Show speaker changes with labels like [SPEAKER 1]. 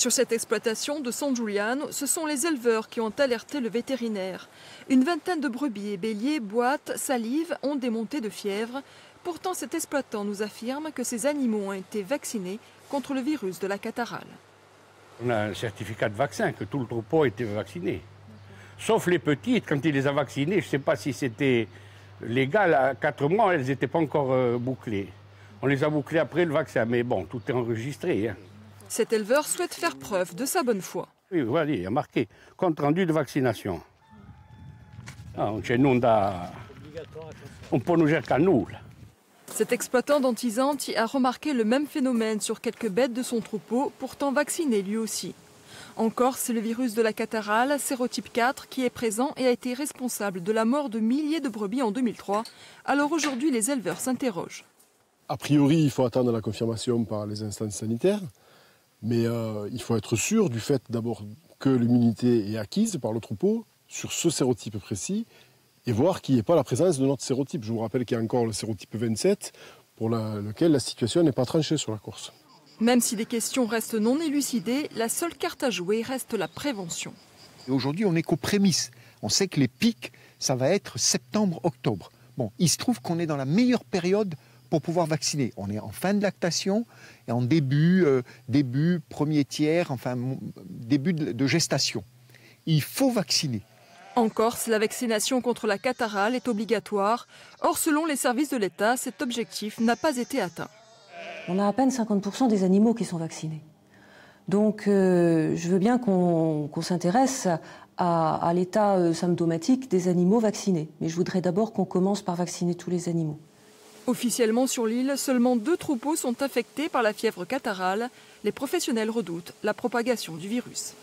[SPEAKER 1] Sur cette exploitation de San Giuliano, ce sont les éleveurs qui ont alerté le vétérinaire. Une vingtaine de brebis béliers boitent, salivent, ont des montées de fièvre. Pourtant, cet exploitant nous affirme que ces animaux ont été vaccinés contre le virus de la catarrhale.
[SPEAKER 2] On a un certificat de vaccin, que tout le troupeau a été vacciné. Sauf les petites, quand il les a vaccinées, je ne sais pas si c'était légal, à 4 mois, elles n'étaient pas encore euh, bouclées. On les a bouclées après le vaccin, mais bon, tout est enregistré. Hein.
[SPEAKER 1] Cet éleveur souhaite faire preuve de sa bonne foi.
[SPEAKER 2] Oui, voilà, il y a marqué compte rendu de vaccination. Ah, chez nous, on, a... on peut nous gérer qu'à nous. Là.
[SPEAKER 1] Cet exploitant d'Antizanti a remarqué le même phénomène sur quelques bêtes de son troupeau, pourtant vacciné lui aussi. Encore, c'est le virus de la catarrhale, sérotype 4, qui est présent et a été responsable de la mort de milliers de brebis en 2003. Alors aujourd'hui, les éleveurs s'interrogent.
[SPEAKER 3] A priori, il faut attendre la confirmation par les instances sanitaires, mais euh, il faut être sûr du fait d'abord que l'immunité est acquise par le troupeau sur ce sérotype précis et voir qu'il n'y ait pas la présence de notre sérotype. Je vous rappelle qu'il y a encore le sérotype 27 pour lequel la situation n'est pas tranchée sur la course.
[SPEAKER 1] Même si les questions restent non élucidées, la seule carte à jouer reste la prévention.
[SPEAKER 4] Aujourd'hui, on n'est qu'aux prémices. On sait que les pics, ça va être septembre-octobre. Bon, il se trouve qu'on est dans la meilleure période pour pouvoir vacciner. On est en fin de lactation et en début, euh, début premier tiers, enfin début de gestation. Il faut vacciner.
[SPEAKER 1] En Corse, la vaccination contre la catarrhale est obligatoire. Or, selon les services de l'État, cet objectif n'a pas été atteint
[SPEAKER 5] on a à peine 50% des animaux qui sont vaccinés. Donc euh, je veux bien qu'on s'intéresse à, l'état euh, symptomatique des animaux vaccinés. Mais je voudrais d'abord qu'on commence par vacciner tous les animaux.
[SPEAKER 1] Officiellement sur l'île, seulement deux troupeaux sont affectés par la fièvre catarrhale. Les professionnels redoutent la propagation du virus.